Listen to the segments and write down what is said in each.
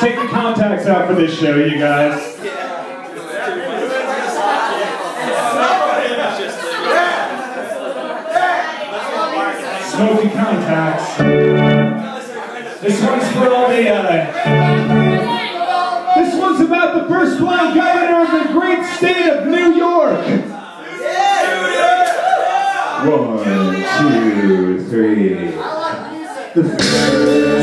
Take the contacts out for this show, you guys. Smoky contacts. This one's for all the, uh, this one's about the first black governor of the great state of New York. One, two, three. The first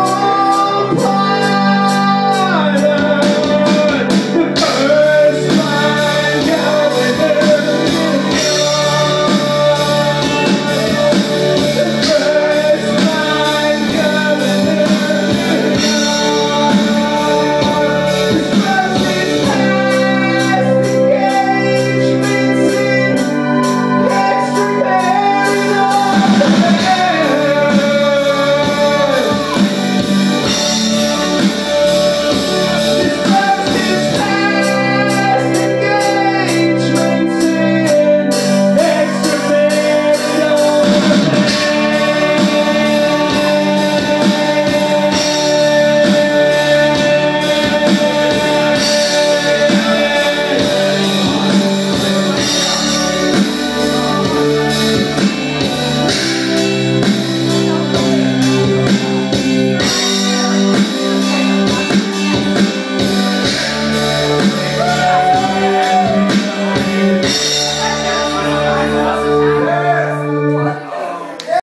Oh. Yes.